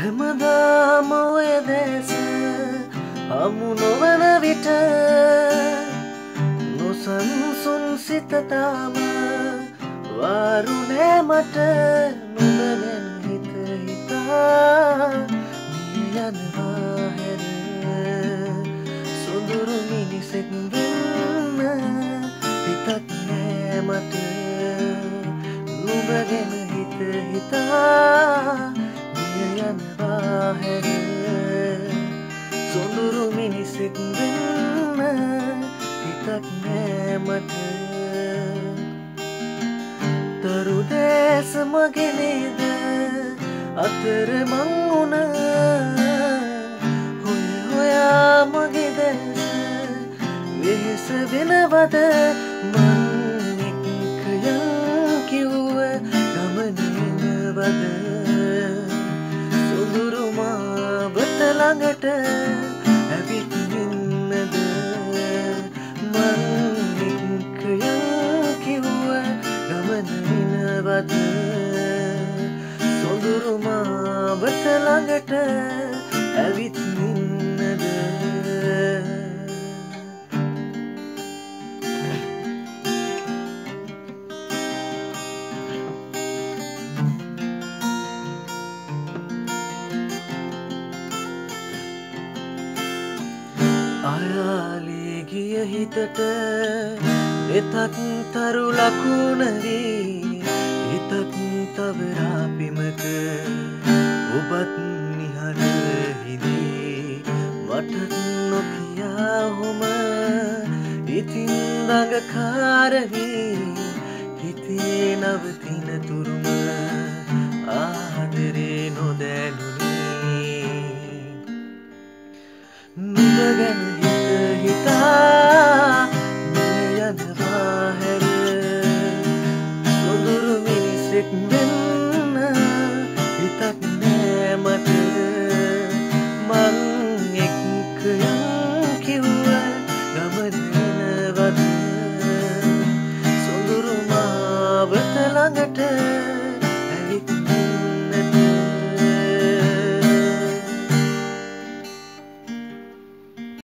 හැමදාම ඔය දැස හමු නොවන විට නොසන්සුන් සිතතාම වාරුනෑ මට නුඹ ගැන හිත හිතා. මිය යනවා හැර සොඳුරු මිනිසෙක් වෙන්න හිතක් නෑ මට. මිනිසෙක් වෙන්න හිතක් නෑ මට තරු දැස මගෙනේද අතර මං වුණ හොය හොයා මගේ දැස වෙහෙස වෙනවද? මං එක්කයන් කිව්ව ගමනවද සුදුරුමාවත ළඟට ගමනවද සොඳුරුමාවත ළඟට ඇවිත්ඉන්නද අයාලේ ගිය හිතට එතක් තරු ලකුණවී ඉතින් දඟකාරවී හිතේ නවතින තුරුම ආදරේ නොදැනුනේ. නුඹ ගැන හිත හිතා මිය යනවා හැර සොඳුරු මිනිසෙක් ගමනවද සොඳුරු මාවත ළඟට